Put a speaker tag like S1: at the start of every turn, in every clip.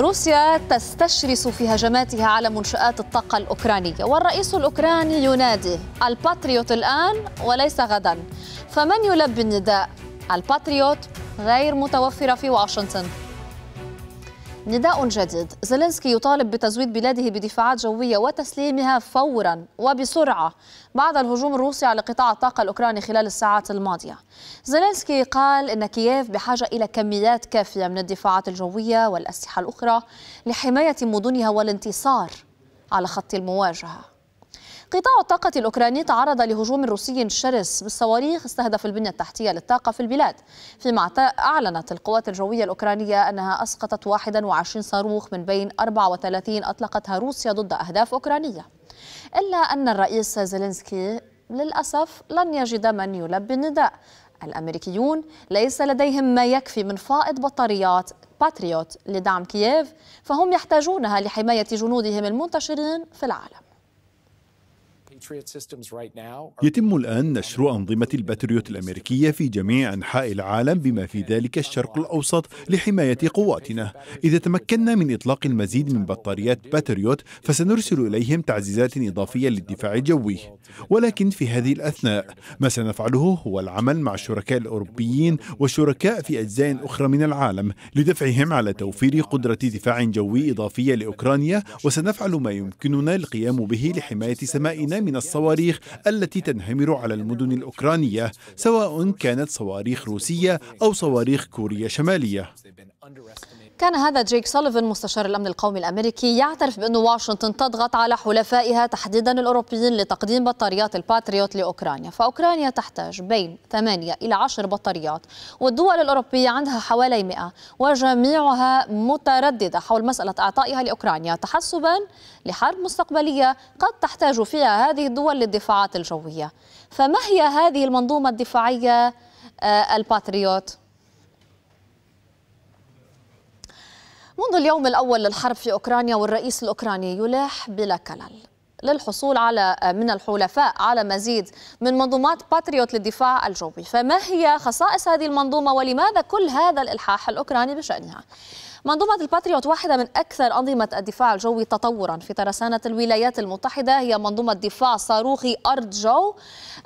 S1: روسيا تستشرس في هجماتها على منشآت الطاقة الأوكرانية والرئيس الأوكراني ينادي الباتريوت الآن وليس غدا. فمن يلبي النداء؟ الباتريوت غير متوفرة في واشنطن. نداء جديد. زيلينسكي يطالب بتزويد بلاده بدفاعات جوية وتسليمها فورا وبسرعة بعد الهجوم الروسي على قطاع الطاقة الأوكراني خلال الساعات الماضية. زيلينسكي قال إن كييف بحاجة إلى كميات كافية من الدفاعات الجوية والأسلحة الأخرى لحماية مدنها والانتصار على خط المواجهة. قطاع الطاقة الأوكراني تعرض لهجوم روسي شرس بالصواريخ استهدف البنية التحتية للطاقة في البلاد. فيما أعلنت القوات الجوية الأوكرانية أنها أسقطت 21 صاروخ من بين 34 أطلقتها روسيا ضد أهداف أوكرانية. إلا أن الرئيس زيلينسكي للأسف لن يجد من يلبي النداء. الأمريكيون ليس لديهم ما يكفي من فائض بطاريات باتريوت لدعم كييف فهم يحتاجونها لحماية جنودهم المنتشرين في العالم.
S2: يتم الآن نشر أنظمة الباتريوت الأمريكية في جميع أنحاء العالم بما في ذلك الشرق الأوسط لحماية قواتنا. إذا تمكنا من إطلاق المزيد من بطاريات باتريوت فسنرسل إليهم تعزيزات إضافية للدفاع الجوي. ولكن في هذه الأثناء ما سنفعله هو العمل مع الشركاء الأوروبيين والشركاء في أجزاء أخرى من العالم لدفعهم على توفير قدرة دفاع جوي إضافية لأوكرانيا. وسنفعل ما يمكننا القيام به لحماية سمائنا من الصواريخ التي تنهمر على المدن الأوكرانية سواء كانت صواريخ روسية أو صواريخ كوريا شمالية.
S1: كان هذا جيك سوليفان مستشار الأمن القومي الأمريكي يعترف بأن واشنطن تضغط على حلفائها تحديدا الأوروبيين لتقديم بطاريات الباتريوت لأوكرانيا، فأوكرانيا تحتاج بين 8 إلى 10 بطاريات، والدول الأوروبية عندها حوالي 100 وجميعها مترددة حول مسألة إعطائها لأوكرانيا تحسبا لحرب مستقبلية قد تحتاج فيها هذه الدول للدفاعات الجوية. فما هي هذه المنظومة الدفاعية الباتريوت؟ منذ اليوم الأول للحرب في أوكرانيا والرئيس الأوكراني يلاح بلا كلل للحصول على من الحلفاء على مزيد من منظومات باتريوت للدفاع الجوي. فما هي خصائص هذه المنظومة ولماذا كل هذا الإلحاح الأوكراني بشأنها؟ منظومة الباتريوت واحدة من أكثر أنظمة الدفاع الجوي تطورا في ترسانة الولايات المتحدة. هي منظومة دفاع صاروخي أرض جو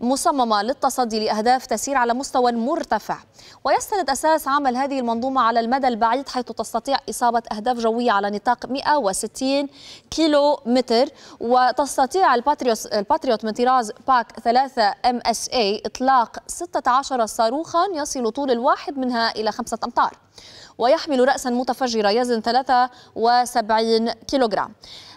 S1: مصممة للتصدي لأهداف تسير على مستوى مرتفع. ويستند أساس عمل هذه المنظومة على المدى البعيد حيث تستطيع إصابة أهداف جوية على نطاق 160 كيلو متر وتستطيع الباتريوت, الباتريوت من طراز PAC 3 MSE إطلاق 16 صاروخا يصل طول الواحد منها إلى 5 أمتار. ويحمل رأسا متفجرة يزن 73 كيلوغرام.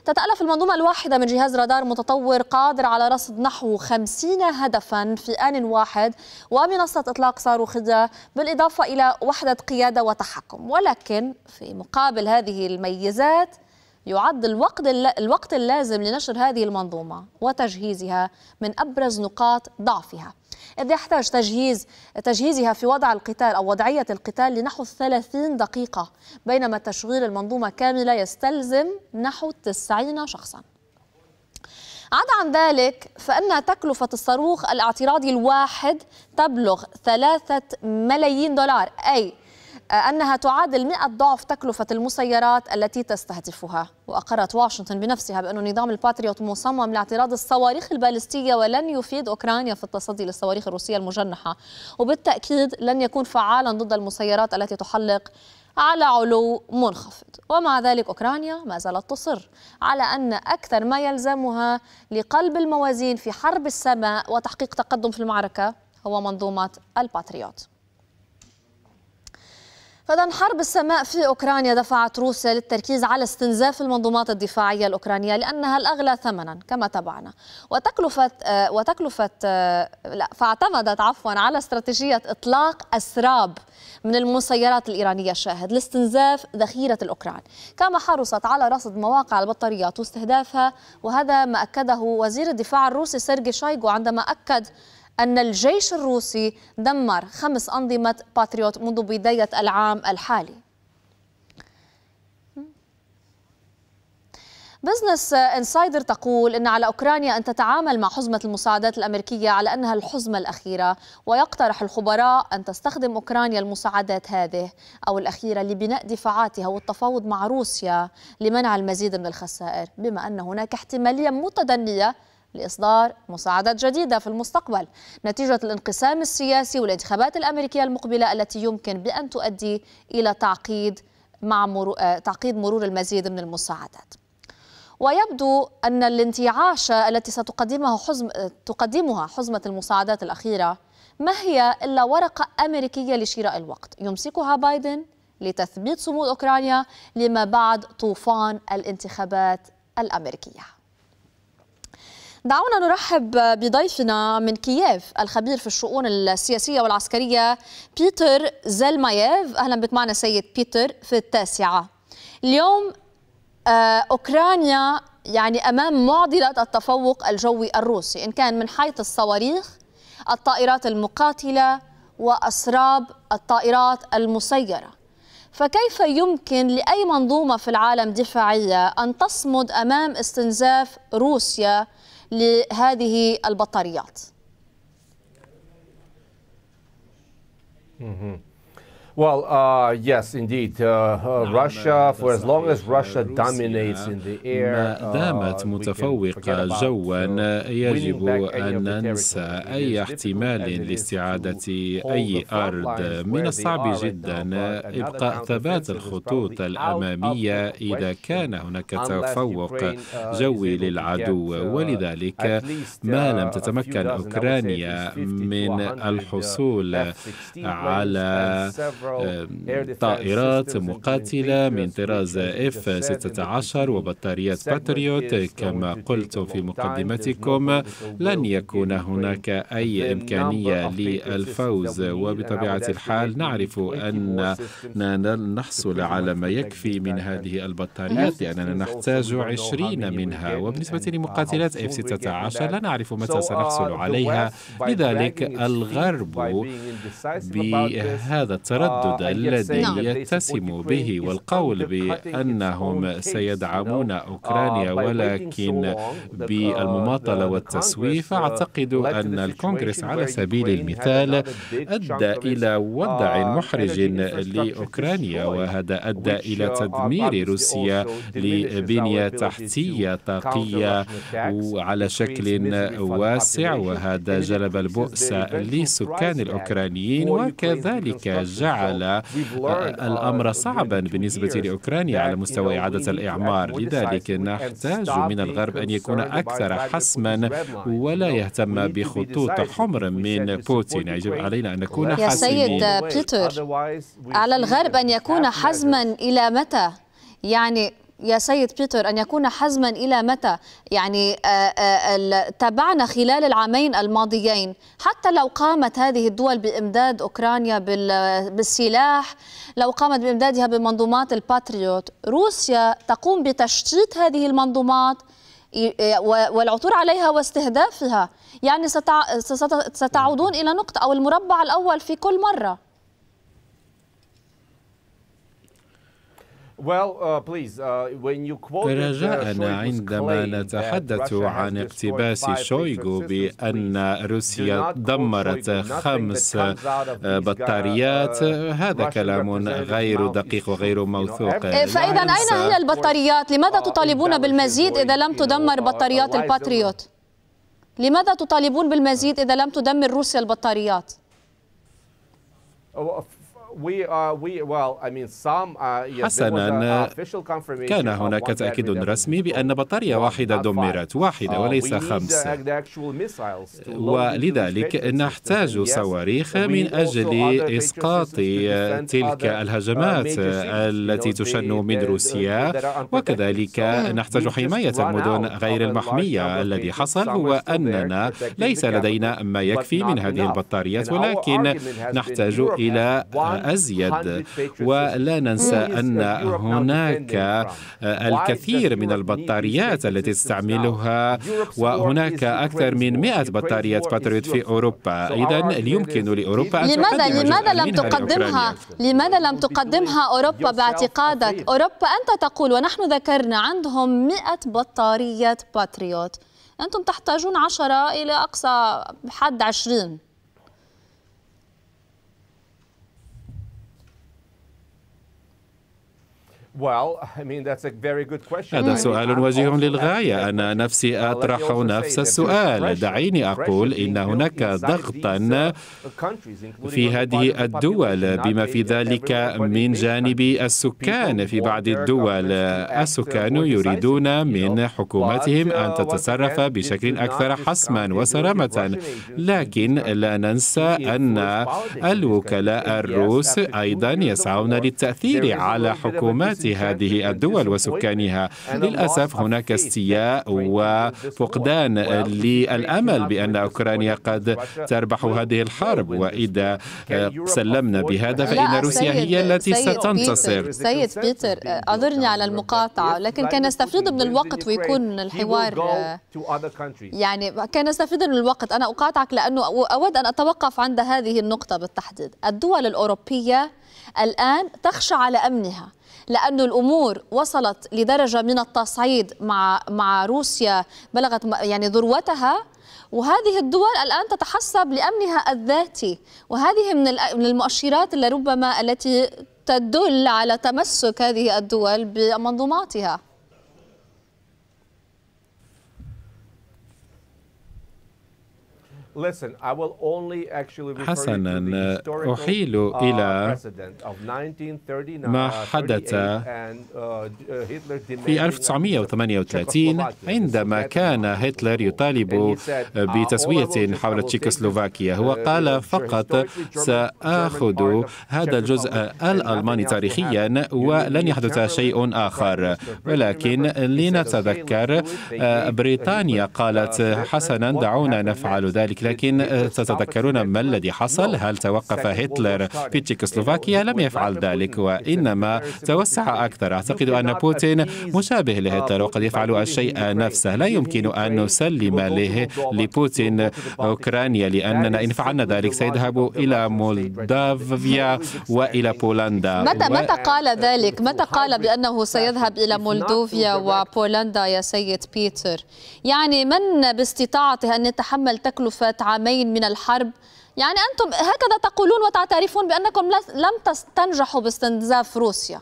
S1: تتألف المنظومة الواحدة من جهاز رادار متطور قادر على رصد نحو 50 هدفا في آن واحد ومنصة إطلاق صاروخية بالإضافة إلى وحدة قيادة وتحكم. ولكن في مقابل هذه الميزات يعد الوقت الوقت اللازم لنشر هذه المنظومة وتجهيزها من أبرز نقاط ضعفها. إذ يحتاج تجهيز تجهيزها في وضع القتال أو وضعية القتال لنحو 30 دقيقة بينما تشغيل المنظومة كاملة يستلزم نحو 90 شخصاً. عدا عن ذلك فإن تكلفة الصاروخ الاعتراضي الواحد تبلغ ثلاثة ملايين دولار أي أنها تعادل 100 ضعف تكلفة المسيرات التي تستهدفها. وأقرت واشنطن بنفسها بأن نظام الباتريوت مصمم لاعتراض الصواريخ البالستية ولن يفيد أوكرانيا في التصدي للصواريخ الروسية المجنحة. وبالتأكيد لن يكون فعالا ضد المسيرات التي تحلق على علو منخفض. ومع ذلك أوكرانيا ما زالت تصر على أن أكثر ما يلزمها لقلب الموازين في حرب السماء وتحقيق تقدم في المعركة هو منظومة الباتريوت. فإذا حرب السماء في أوكرانيا دفعت روسيا للتركيز على استنزاف المنظومات الدفاعية الأوكرانية لأنها الأغلى ثمنا كما تابعنا. وتكلفة وتكلفة لا فاعتمدت عفوا على استراتيجية إطلاق أسراب من المسيرات الإيرانية الشاهد لاستنزاف ذخيرة الأوكران. كما حرصت على رصد مواقع البطاريات واستهدافها وهذا ما أكده وزير الدفاع الروسي سيرجي شايغو عندما أكد أن الجيش الروسي دمر خمس أنظمة باتريوت منذ بداية العام الحالي. Business Insider تقول إن على أوكرانيا أن تتعامل مع حزمة المساعدات الأمريكية على أنها الحزمة الأخيرة ويقترح الخبراء أن تستخدم أوكرانيا المساعدات هذه أو الأخيرة لبناء دفاعاتها والتفاوض مع روسيا لمنع المزيد من الخسائر بما أن هناك احتمالية متدنية لإصدار مساعدات جديدة في المستقبل. نتيجة الانقسام السياسي والانتخابات الأمريكية المقبلة التي يمكن بأن تؤدي إلى تعقيد مع مرور تعقيد مرور المزيد من المساعدات. ويبدو أن الانتعاش التي ستقدمها حزم تقدمها حزمة المساعدات الأخيرة ما هي إلا ورقة أمريكية لشراء الوقت. يمسكها بايدن لتثبيت صمود أوكرانيا لما بعد طوفان الانتخابات الأمريكية. دعونا نرحب بضيفنا من كييف الخبير في الشؤون السياسية والعسكرية بيتر زلماييف. أهلا بك معنا سيد بيتر في التاسعة. اليوم أوكرانيا يعني أمام معضلة التفوق الجوي الروسي إن كان من حيث الصواريخ الطائرات المقاتلة وأسراب الطائرات المسيرة. فكيف يمكن لأي منظومة في العالم دفاعية أن تصمد أمام استنزاف روسيا لهذه البطاريات؟
S3: Well, uh, yes, indeed. Uh, uh, Russia, for as long as Russia dominates in the air,
S4: ما دامت متفوقة جوا يجب أن ننسى أي احتمال لاستعادة أي أرض من الصعب جدا. إبقاء ثبات الخطوط الأمامية إذا كان هناك تفوق جوي للعدو. ولذلك ما لم تتمكن أوكرانيا من الحصول على طائرات مقاتلة من طراز اف 16 وبطاريات باتريوت كما قلت في مقدمتكم لن يكون هناك أي إمكانية للفوز. وبطبيعة الحال نعرف أننا نحصل على ما يكفي من هذه البطاريات لأننا نحتاج عشرين منها. وبالنسبة لمقاتلات اف 16 لا نعرف متى سنحصل عليها. لذلك الغرب بهذا التردد التردد الذي يتسم به والقول بأنهم سيدعمون أوكرانيا ولكن بالمماطلة والتسويف أعتقد أن الكونغرس على سبيل المثال أدى إلى وضع محرج لأوكرانيا وهذا أدى إلى تدمير روسيا لبنية تحتية طاقية على شكل واسع وهذا جلب البؤس للسكان الأوكرانيين وكذلك جعل جعل الأمر صعبا بالنسبة لأوكرانيا على مستوى إعادة الإعمار لذلك نحتاج من الغرب أن يكون أكثر حسما ولا يهتم بخطوط حمر من بوتين يجب علينا أن نكون
S1: يا سيد بيتر على الغرب أن يكون حزما إلى متى يعني يا سيد بيتر أن يكون حزما إلى متى؟ يعني تابعنا خلال العامين الماضيين. حتى لو قامت هذه الدول بإمداد أوكرانيا بالسلاح لو قامت بإمدادها بمنظومات الباتريوت روسيا تقوم بتشتيت هذه المنظومات والعثور عليها واستهدافها. يعني ستعودون إلى نقطة أو المربع الأول في كل مرة.
S4: رجاءنا عندما نتحدث عن اقتباس شويغو بأن روسيا دمرت خمس بطاريات هذا كلام غير دقيق وغير موثوق
S1: فإذا أين هي البطاريات؟ لماذا تطالبون بالمزيد إذا لم تدمر بطاريات الباتريوت؟ لماذا تطالبون بالمزيد إذا لم تدمر روسيا البطاريات؟
S4: حسنا كان هناك تأكيد رسمي بأن بطارية واحدة دمرت واحدة وليس خمس ولذلك نحتاج صواريخ من أجل إسقاط تلك الهجمات التي تشن من روسيا. وكذلك نحتاج حماية المدن غير المحمية الذي حصل هو أننا ليس لدينا ما يكفي من هذه البطاريات ولكن نحتاج إلى أزيد. ولا ننسى أن هناك الكثير من البطاريات التي تستعملها وهناك أكثر من 100 بطارية باتريوت في أوروبا. إذا يمكن لأوروبا أن
S1: لماذا لماذا لم تقدمها لماذا لم تقدمها أوروبا؟ باعتقادك أوروبا أنت تقول ونحن ذكرنا عندهم 100 بطارية باتريوت. أنتم تحتاجون عشرة إلى أقصى حد عشرين.
S4: هذا سؤال وجيه للغاية. أنا نفسي أطرح نفس السؤال. دعيني أقول إن هناك ضغطا في هذه الدول بما في ذلك من جانب السكان. في بعض الدول السكان يريدون من حكومتهم أن تتصرف بشكل أكثر حسما وسرامة. لكن لا ننسى أن الوكلاء الروس أيضا يسعون للتأثير على حكومات هذه الدول وسكانها. للأسف هناك استياء وفقدان للأمل بأن أوكرانيا قد تربح هذه الحرب. وإذا سلمنا بهذا فإن روسيا هي التي ستنتصر.
S1: سيد بيتر أعذرني على المقاطعة لكن كان نستفيد من الوقت ويكون الحوار يعني كان نستفيد من الوقت. أنا أقاطعك لأنه أود أن أتوقف عند هذه النقطة بالتحديد. الدول الأوروبية الآن تخشى على أمنها. لأن الأمور وصلت لدرجة من التصعيد مع مع روسيا بلغت يعني ذروتها. وهذه الدول الآن تتحسب لأمنها الذاتي. وهذه من المؤشرات لربما التي تدل على تمسك هذه الدول بمنظوماتها.
S4: حسنا أحيل إلى ما حدث في 1938 عندما كان هتلر يطالب بتسوية حول تشيكوسلوفاكيا هو قال فقط سآخذ هذا الجزء الألماني تاريخيا ولن يحدث شيء آخر. ولكن لنتذكر بريطانيا قالت حسنا دعونا نفعل ذلك لكن تتذكرون ما الذي حصل؟ هل توقف هتلر؟ في تشيكوسلوفاكيا لم يفعل ذلك وإنما توسع أكثر. أعتقد أن بوتين مشابه لهتلر وقد يفعل الشيء نفسه. لا يمكن أن نسلم له لبوتين أوكرانيا لأننا إن فعلنا ذلك سيذهب إلى مولدافيا وإلى بولندا.
S1: متى متى قال ذلك؟ متى قال بأنه سيذهب إلى مولدوفيا وبولندا يا سيد بيتر؟ يعني من باستطاعته أن يتحمل تكلفة عامين من الحرب. يعني أنتم هكذا تقولون وتعترفون بأنكم لم تنجحوا باستنزاف روسيا.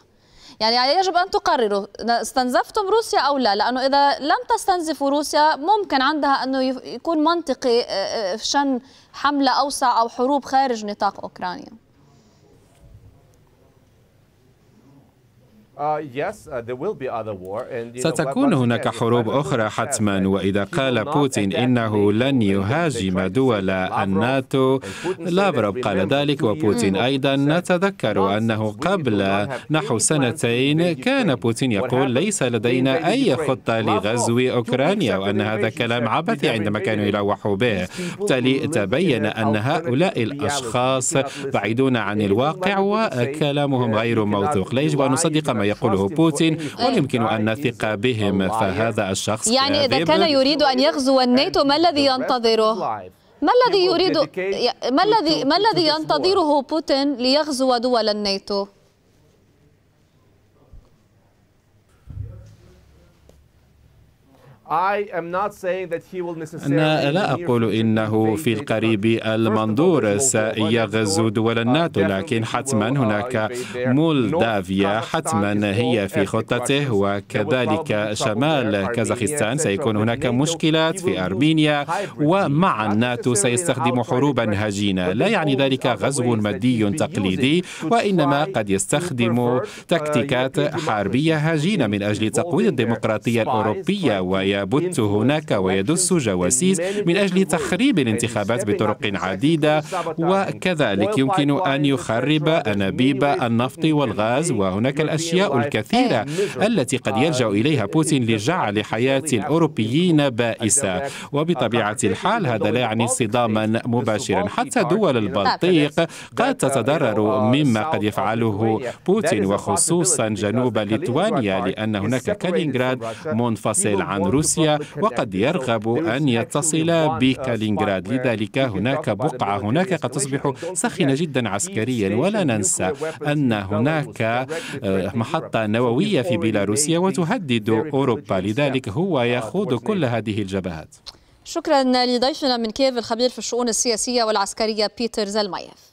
S1: يعني يجب أن تقرروا استنزفتم روسيا أو لا؟ لأنه إذا لم تستنزفوا روسيا ممكن عندها أنه يكون منطقي شن حملة أوسع أو حروب خارج نطاق أوكرانيا.
S4: ستكون هناك حروب أخرى حتما وإذا قال بوتين إنه لن يهاجم دول الناتو. لافروف قال ذلك وبوتين أيضا نتذكر أنه قبل نحو سنتين كان بوتين يقول ليس لدينا أي خطة لغزو أوكرانيا وأن هذا كلام عبثي عندما كانوا يلوحوا به بالتالي تبين أن هؤلاء الأشخاص بعيدون عن الواقع وكلامهم غير موثوق. لا يجب أن نصدق ما يقوله بوتين ويمكن أن نثق بهم فهذا الشخص
S1: يعني إذا كان يريد أن يغزو الناتو ما الذي ينتظره؟ ما الذي يريد ما الذي ما الذي ينتظره بوتين ليغزو دول الناتو؟
S4: أنا لا أقول إنه في القريب المنظور سيغزو دول الناتو لكن حتما هناك مولدافيا حتما هي في خطته وكذلك شمال كازاخستان سيكون هناك مشكلات في أرمينيا ومع الناتو سيستخدم حروبا هجينة لا يعني ذلك غزو مادي تقليدي وإنما قد يستخدم تكتيكات حربية هجينة من أجل تقويض الديمقراطية الأوروبية وي ويبت هناك ويدس جواسيس من أجل تخريب الانتخابات بطرق عديدة وكذلك يمكن أن يخرب أنابيب النفط والغاز وهناك الأشياء الكثيرة التي قد يلجأ إليها بوتين لجعل حياة الأوروبيين بائسة وبطبيعة الحال هذا لا يعني صداما مباشرا حتى دول البلطيق قد تتضرر مما قد يفعله بوتين وخصوصا جنوب ليتوانيا لأن هناك كالينغراد منفصل عن روسيا وقد يرغب أن يتصل بكالينغراد. لذلك هناك بقعة هناك قد تصبح سخنة جدا عسكريا. ولا ننسى أن هناك آه، محطة نووية في بيلاروسيا وتهدد أوروبا. لذلك هو يخوض كل هذه الجبهات.
S1: شكرا لضيفنا من كييف الخبير في الشؤون السياسية والعسكرية بيتر زلمايف